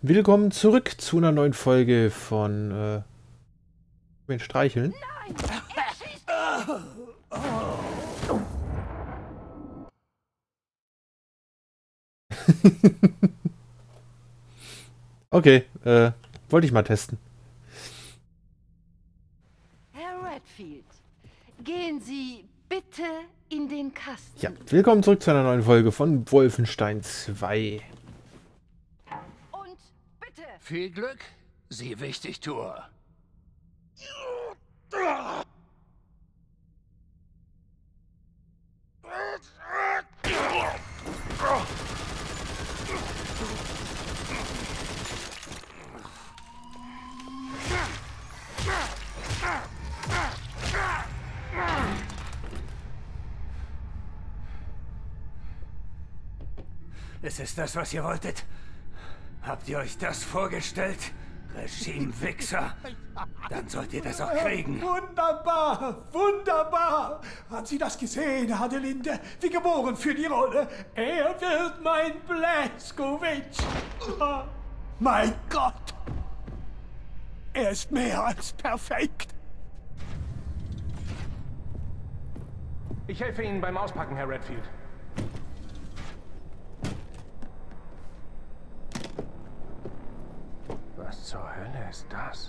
Willkommen zurück zu einer neuen Folge von äh, Mensch streicheln. okay, äh, wollte ich mal testen. Herr Redfield, gehen Sie bitte in den Kasten. Ja, willkommen zurück zu einer neuen Folge von Wolfenstein 2. Viel Glück, Sie Wichtigtour. Es ist das, was ihr wolltet. Habt ihr euch das vorgestellt? Regime-Wichser. Dann sollt ihr das auch kriegen. Wunderbar, wunderbar. Hat sie das gesehen, Adelinde? Wie geboren für die Rolle. Er wird mein Blaskowitsch. Mein Gott. Er ist mehr als perfekt. Ich helfe Ihnen beim Auspacken, Herr Redfield. estás?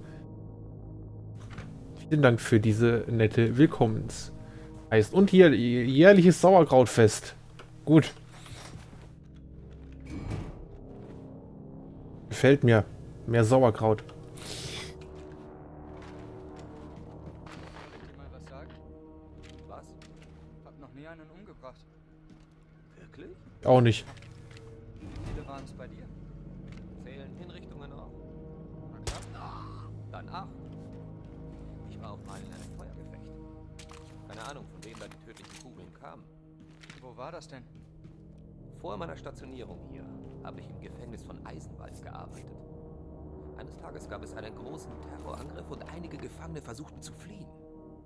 Vielen Dank für diese nette Willkommens. Heißt, und hier jährliches Sauerkrautfest. Gut. Gefällt mir. Mehr Sauerkraut. Könnt ihr mal was sagen? Was? Hab noch nie einen umgebracht. Wirklich? Auch nicht. Wie viele waren es bei dir? Zählen Hinrichtungen auch? Na klar. Dann acht. War auch mal in einem Feuergefecht. Keine Ahnung, von wem da die tödlichen Kugeln kamen. Wo war das denn? Vor meiner Stationierung hier habe ich im Gefängnis von Eisenwald gearbeitet. Eines Tages gab es einen großen Terrorangriff und einige Gefangene versuchten zu fliehen.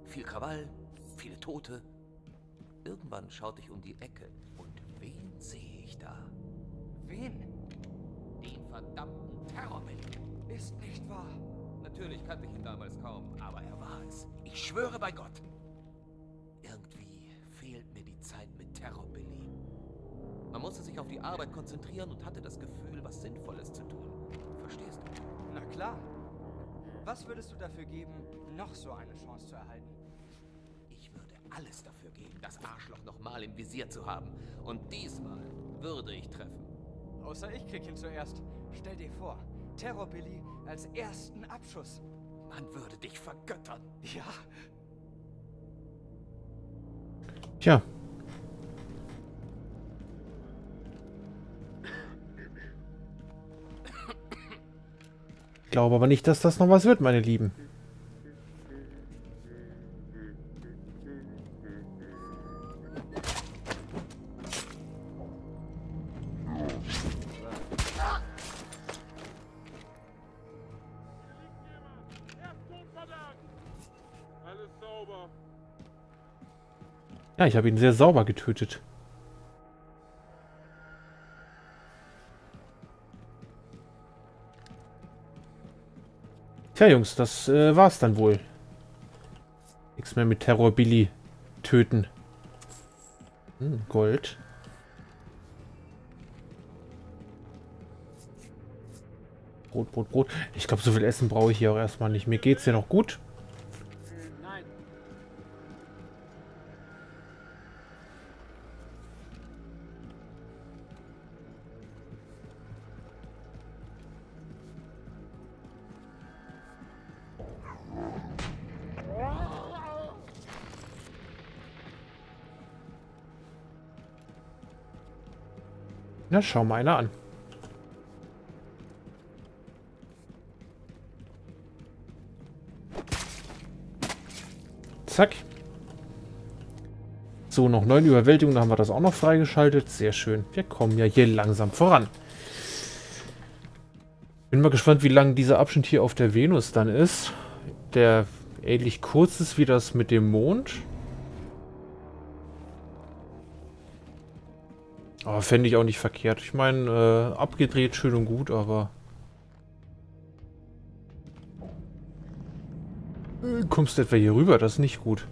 Viel Krawall, viele Tote. Irgendwann schaute ich um die Ecke und wen sehe ich da? Wen? Den verdammten Terrormilch. Ist nicht wahr. Natürlich kannte ich ihn damals kaum, aber er war es. Ich schwöre bei Gott. Irgendwie fehlt mir die Zeit mit Terror, Billy. Man musste sich auf die Arbeit konzentrieren und hatte das Gefühl, was Sinnvolles zu tun. Verstehst du? Na klar. Was würdest du dafür geben, noch so eine Chance zu erhalten? Ich würde alles dafür geben, das Arschloch nochmal im Visier zu haben. Und diesmal würde ich treffen. Außer ich krieg ihn zuerst. Stell dir vor, Terror Billy als ersten Abschuss. Man würde dich vergöttern. Ja, Tja. Ich glaube aber nicht, dass das noch was wird, meine Lieben. Ja, ich habe ihn sehr sauber getötet. Tja, Jungs, das äh, war's dann wohl. Nichts mehr mit Terror Billy töten. Hm, Gold. Brot, Brot, Brot. Ich glaube, so viel Essen brauche ich hier auch erstmal nicht. Mir geht's hier noch gut. Na, schau mal einer an. Zack. So, noch neun Überwältigungen, da haben wir das auch noch freigeschaltet. Sehr schön. Wir kommen ja hier langsam voran. Bin mal gespannt, wie lang dieser Abschnitt hier auf der Venus dann ist. Der ähnlich kurz ist wie das mit dem Mond. Aber fände ich auch nicht verkehrt. Ich meine, äh, abgedreht schön und gut, aber... Kommst du etwa hier rüber? Das ist nicht gut.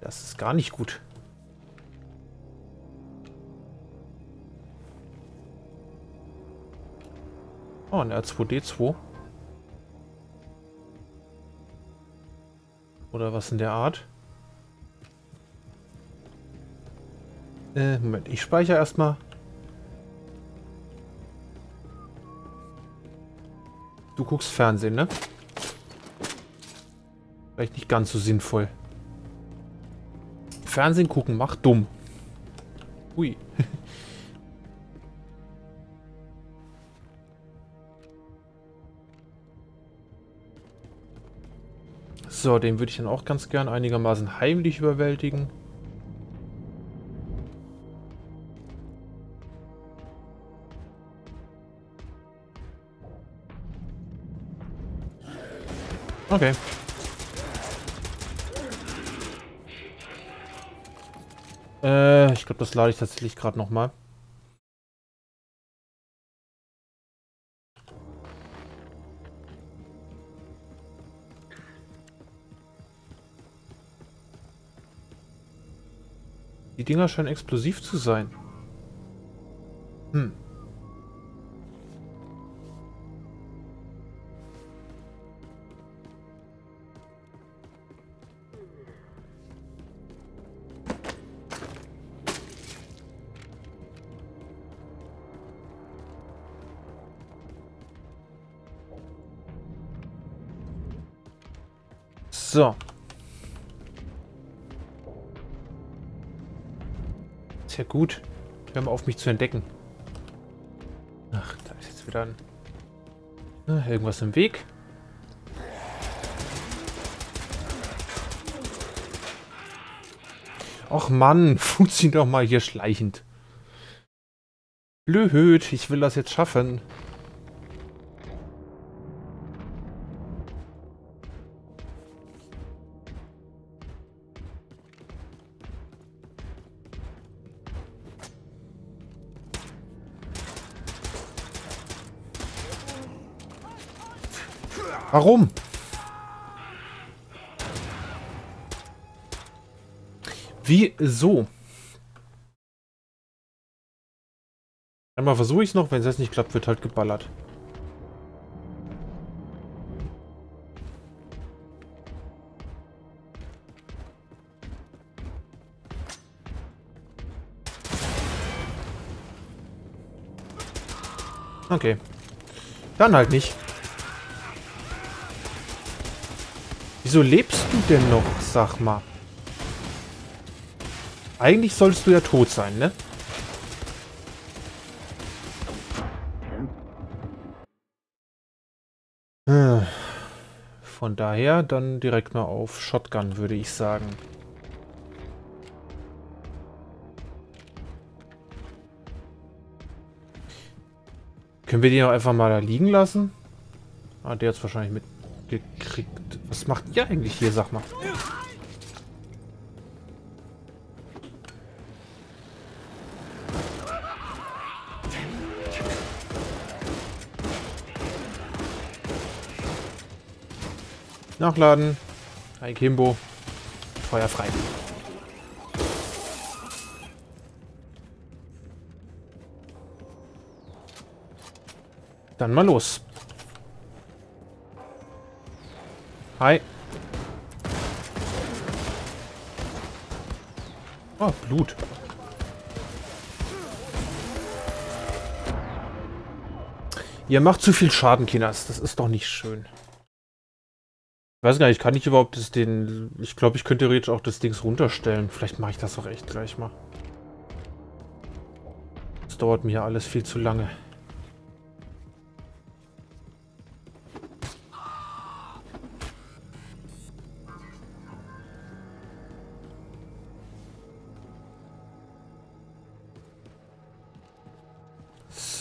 Das ist gar nicht gut. Oh, ein R2D2. Oder was in der Art. Äh, Moment, ich speichere erstmal. Du guckst Fernsehen, ne? Vielleicht nicht ganz so sinnvoll. Fernsehen gucken macht dumm. Hui. So, den würde ich dann auch ganz gern einigermaßen heimlich überwältigen. Okay. Äh, ich glaube, das lade ich tatsächlich gerade nochmal. Die Dinger scheinen explosiv zu sein. Hm. So. Ja gut. Hör mal auf, mich zu entdecken. Ach, da ist jetzt wieder ein... Na, irgendwas im Weg. Och Mann, funktioniert doch mal hier schleichend. Blöd, ich will das jetzt schaffen. Warum? Wieso? Einmal versuche ich es noch, wenn es jetzt nicht klappt, wird halt geballert. Okay. Dann halt nicht. Wieso lebst du denn noch, sag mal? Eigentlich solltest du ja tot sein, ne? Von daher dann direkt mal auf Shotgun, würde ich sagen. Können wir die auch einfach mal da liegen lassen? Ah, der hat wahrscheinlich gekriegt. Was macht ihr eigentlich hier, sag mal? Nachladen. Ein Kimbo. Feuer frei. Dann mal los. Hi. Oh, Blut. Ihr macht zu viel Schaden, Kinas. Das ist doch nicht schön. Ich weiß gar nicht, kann ich überhaupt das den... Ich glaube, ich könnte theoretisch auch das Dings runterstellen. Vielleicht mache ich das auch echt gleich mal. Das dauert mir alles viel zu lange.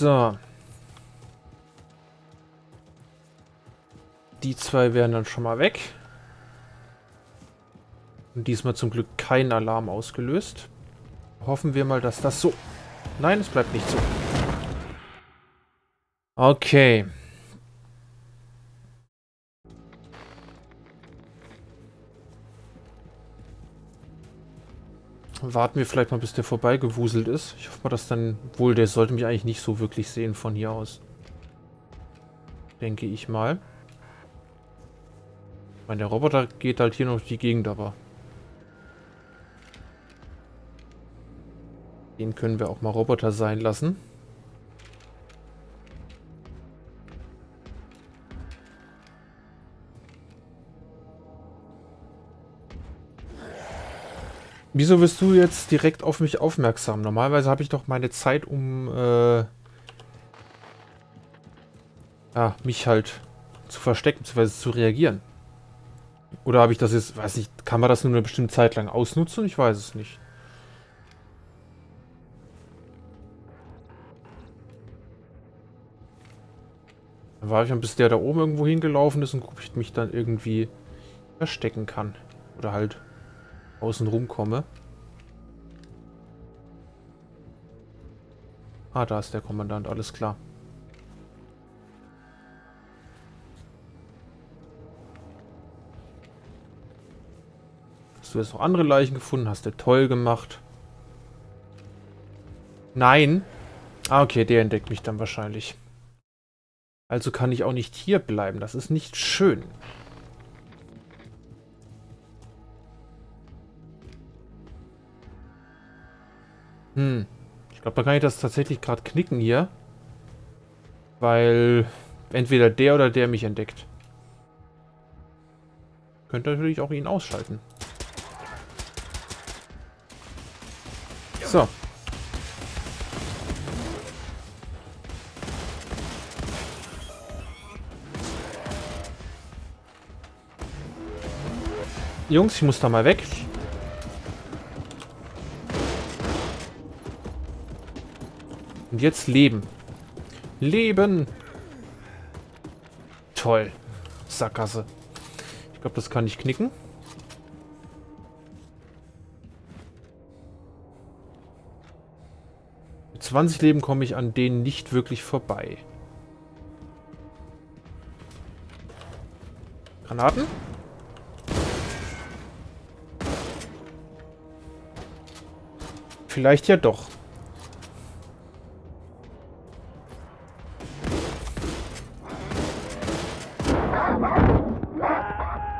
So. Die zwei wären dann schon mal weg. Und diesmal zum Glück kein Alarm ausgelöst. Hoffen wir mal, dass das so... Nein, es bleibt nicht so. Okay. Warten wir vielleicht mal, bis der vorbeigewuselt ist. Ich hoffe mal, dass dann... Wohl, der sollte mich eigentlich nicht so wirklich sehen von hier aus. Denke ich mal. Ich meine, der Roboter geht halt hier noch durch die Gegend, aber... Den können wir auch mal Roboter sein lassen. Wieso wirst du jetzt direkt auf mich aufmerksam? Normalerweise habe ich doch meine Zeit, um äh, ja, mich halt zu verstecken, bzw. zu reagieren. Oder habe ich das jetzt, weiß nicht, kann man das nur eine bestimmte Zeit lang ausnutzen? Ich weiß es nicht. Dann war ich dann, bis der da oben irgendwo hingelaufen ist und ob ich mich dann irgendwie verstecken kann. Oder halt außen rum komme. Ah, da ist der Kommandant, alles klar. Hast du jetzt noch andere Leichen gefunden? Hast du toll gemacht. Nein. Ah, okay, der entdeckt mich dann wahrscheinlich. Also kann ich auch nicht hier bleiben. Das ist nicht schön. Hm. Ich glaube, da kann ich das tatsächlich gerade knicken hier. Weil entweder der oder der mich entdeckt. Könnte natürlich auch ihn ausschalten. So. Jungs, ich muss da mal weg. Jetzt leben. Leben! Toll. Sackgasse. Ich glaube, das kann ich knicken. Mit 20 Leben komme ich an denen nicht wirklich vorbei. Granaten? Vielleicht ja doch.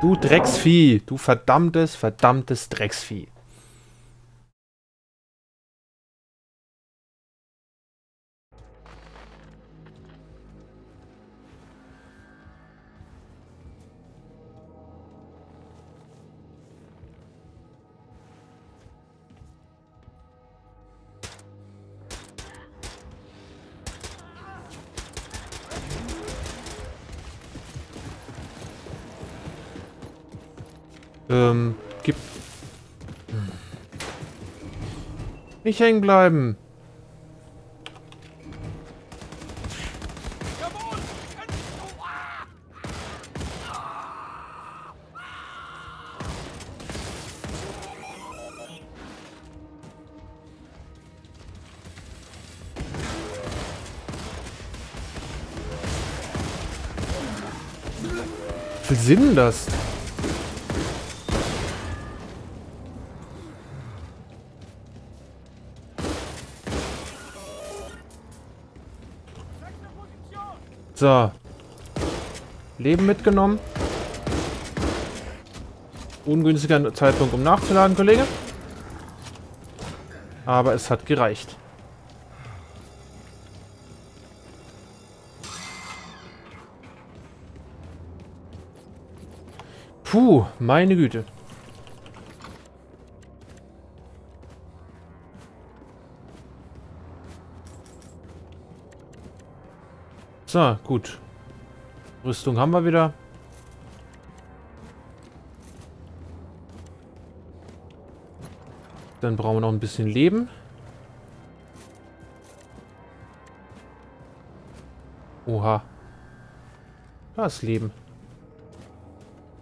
Du Drecksvieh. Du verdammtes, verdammtes Drecksvieh. Nicht hängen bleiben. Sinn das? So. Leben mitgenommen. Ungünstiger Zeitpunkt, um nachzuladen, Kollege. Aber es hat gereicht. Puh, meine Güte. So, gut. Rüstung haben wir wieder. Dann brauchen wir noch ein bisschen Leben. Oha. Das Leben.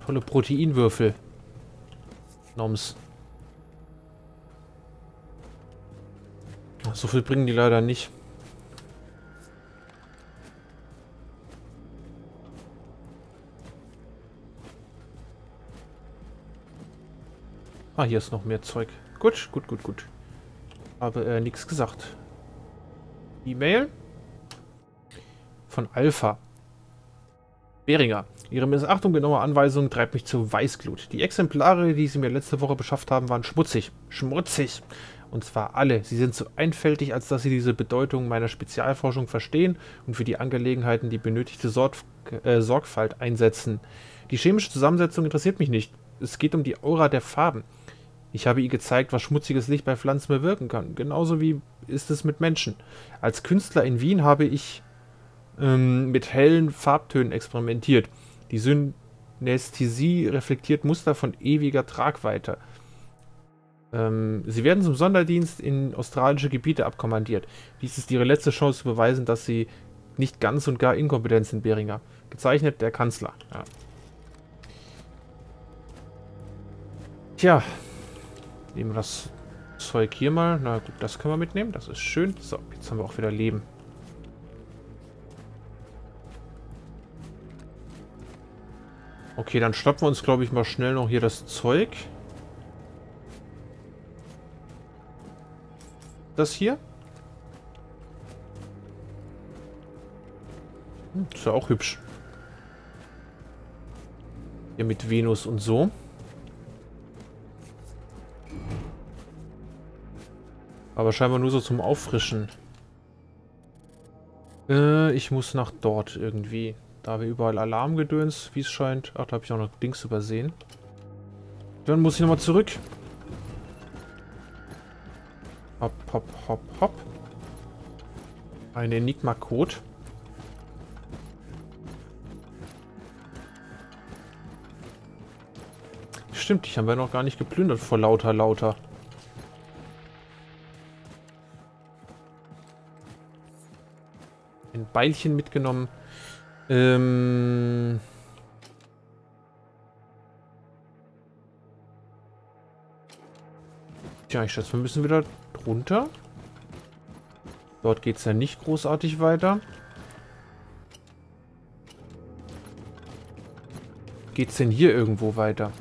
Tolle Proteinwürfel. Noms. So viel bringen die leider nicht. Ah, hier ist noch mehr Zeug. Gut, gut, gut, gut. Habe äh, nichts gesagt. E-Mail von Alpha. Beringer. Ihre Missachtung genauer Anweisungen treibt mich zur Weißglut. Die Exemplare, die Sie mir letzte Woche beschafft haben, waren schmutzig. Schmutzig. Und zwar alle. Sie sind so einfältig, als dass Sie diese Bedeutung meiner Spezialforschung verstehen und für die Angelegenheiten die benötigte Sorg äh, Sorgfalt einsetzen. Die chemische Zusammensetzung interessiert mich nicht. Es geht um die Aura der Farben. Ich habe ihr gezeigt, was schmutziges Licht bei Pflanzen bewirken kann. Genauso wie ist es mit Menschen. Als Künstler in Wien habe ich ähm, mit hellen Farbtönen experimentiert. Die Synästhesie reflektiert Muster von ewiger Tragweite. Ähm, sie werden zum Sonderdienst in australische Gebiete abkommandiert. Dies ist ihre letzte Chance zu beweisen, dass sie nicht ganz und gar inkompetent sind, Beringer. Gezeichnet der Kanzler. Ja. Tja, Nehmen wir das Zeug hier mal. Na gut, das können wir mitnehmen. Das ist schön. So, jetzt haben wir auch wieder Leben. Okay, dann schnappen wir uns, glaube ich, mal schnell noch hier das Zeug. Das hier. Hm, ist ja auch hübsch. Hier mit Venus und so. Aber scheinbar nur so zum Auffrischen. Äh, ich muss nach dort irgendwie. Da wir überall Alarmgedöns, wie es scheint. Ach, da habe ich auch noch Dings übersehen. Dann muss ich nochmal zurück. Hopp, hopp, hopp, hopp. Ein Enigma-Code. Stimmt, ich haben wir noch gar nicht geplündert vor lauter, lauter. Beilchen mitgenommen. Ähm... Tja, ich schätze, wir müssen wieder runter. Dort geht es ja nicht großartig weiter. Geht es denn hier irgendwo weiter?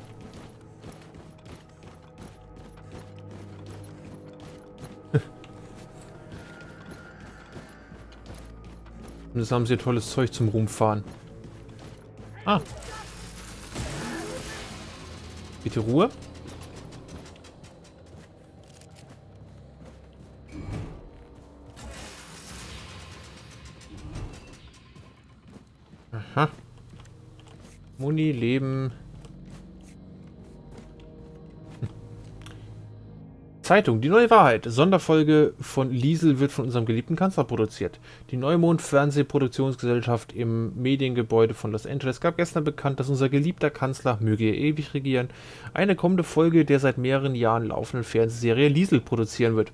Und jetzt haben sie tolles Zeug zum Rumfahren. Ah. Bitte Ruhe. Aha. Muni, Leben, Zeitung, die neue Wahrheit. Sonderfolge von Liesel wird von unserem geliebten Kanzler produziert. Die Neumond Fernsehproduktionsgesellschaft im Mediengebäude von Los Angeles gab gestern bekannt, dass unser geliebter Kanzler, möge er ewig regieren, eine kommende Folge der seit mehreren Jahren laufenden Fernsehserie Liesel produzieren wird.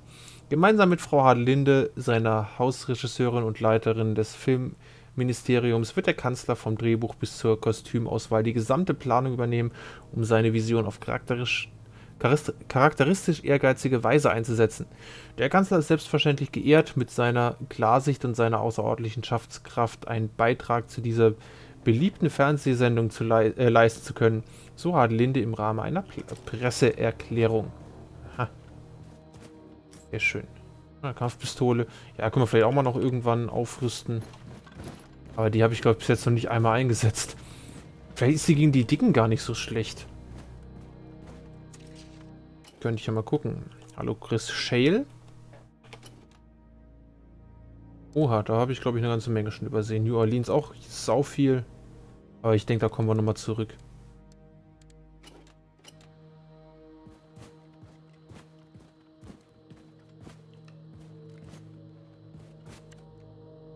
Gemeinsam mit Frau Hadelinde, seiner Hausregisseurin und Leiterin des Filmministeriums, wird der Kanzler vom Drehbuch bis zur Kostümauswahl die gesamte Planung übernehmen, um seine Vision auf charakterisch charakteristisch ehrgeizige Weise einzusetzen. Der Kanzler ist selbstverständlich geehrt, mit seiner Klarsicht und seiner außerordentlichen Schaffenskraft einen Beitrag zu dieser beliebten Fernsehsendung zu le äh, leisten zu können. So hat Linde im Rahmen einer P Presseerklärung. Aha. Sehr schön. Eine Kampfpistole. Ja, können wir vielleicht auch mal noch irgendwann aufrüsten. Aber die habe ich, glaube ich, bis jetzt noch nicht einmal eingesetzt. Vielleicht ist sie gegen die Dicken gar nicht so schlecht. Könnte ich ja mal gucken. Hallo Chris Shale. Oha, da habe ich, glaube ich, eine ganze Menge schon übersehen. New Orleans auch sau viel. Aber ich denke, da kommen wir nochmal zurück.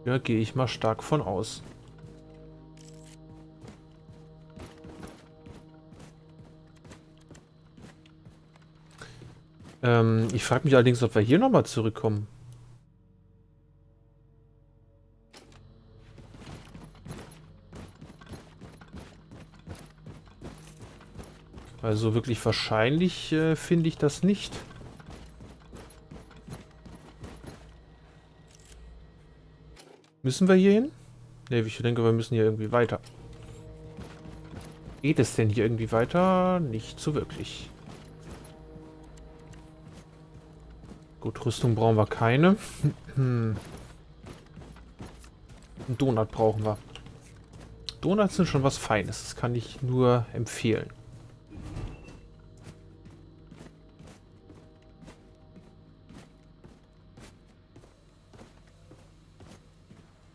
Ja, gehe ich mal stark von aus. Ähm, ich frage mich allerdings, ob wir hier nochmal zurückkommen. Also wirklich wahrscheinlich äh, finde ich das nicht. Müssen wir hier hin? Ne, ich denke, wir müssen hier irgendwie weiter. Geht es denn hier irgendwie weiter? Nicht so wirklich. Gut, Rüstung brauchen wir keine. Einen Donut brauchen wir. Donuts sind schon was Feines. Das kann ich nur empfehlen.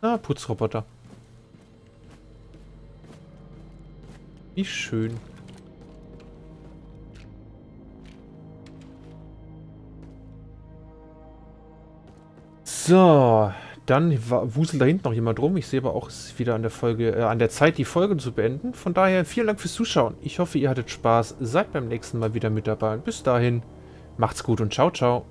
Ah, Putzroboter. Wie schön. So, dann wuselt da hinten noch jemand rum. Ich sehe aber auch, es ist wieder an der Folge, äh, an der Zeit, die Folge zu beenden. Von daher vielen Dank fürs Zuschauen. Ich hoffe, ihr hattet Spaß. Seid beim nächsten Mal wieder mit dabei. bis dahin, macht's gut und ciao, ciao.